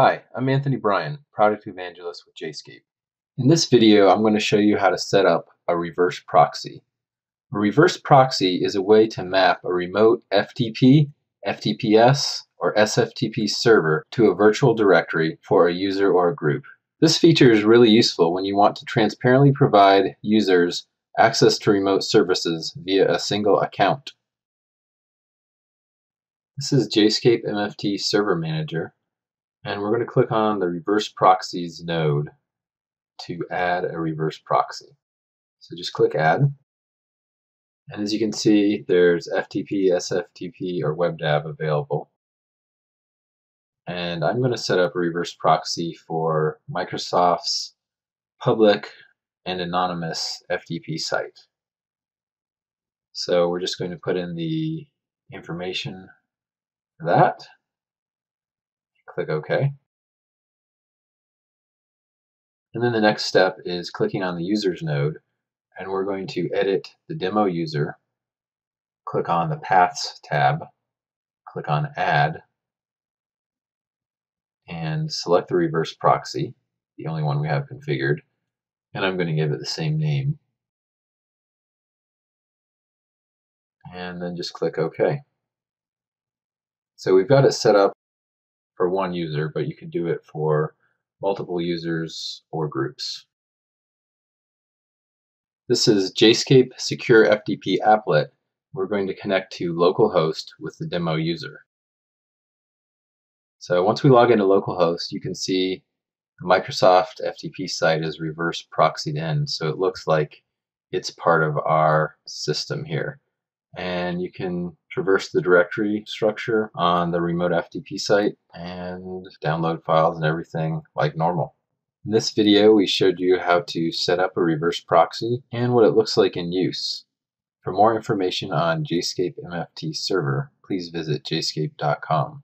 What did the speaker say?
Hi, I'm Anthony Bryan, Product Evangelist with Jscape. In this video, I'm going to show you how to set up a reverse proxy. A reverse proxy is a way to map a remote FTP, FTPS, or SFTP server to a virtual directory for a user or a group. This feature is really useful when you want to transparently provide users access to remote services via a single account. This is Jscape MFT Server Manager. And we're going to click on the reverse proxies node to add a reverse proxy. So just click add. And as you can see, there's FTP, SFTP, or WebDAV available. And I'm going to set up a reverse proxy for Microsoft's public and anonymous FTP site. So we're just going to put in the information for that. Click OK. And then the next step is clicking on the users node and we're going to edit the demo user. Click on the Paths tab, click on Add, and select the reverse proxy, the only one we have configured, and I'm going to give it the same name. And then just click OK. So we've got it set up for one user, but you can do it for multiple users or groups. This is Jscape Secure FTP Applet. We're going to connect to localhost with the demo user. So once we log into localhost, you can see the Microsoft FTP site is reverse proxied in, so it looks like it's part of our system here and you can traverse the directory structure on the remote FTP site and download files and everything like normal. In this video we showed you how to set up a reverse proxy and what it looks like in use. For more information on Jscape MFT server, please visit jscape.com.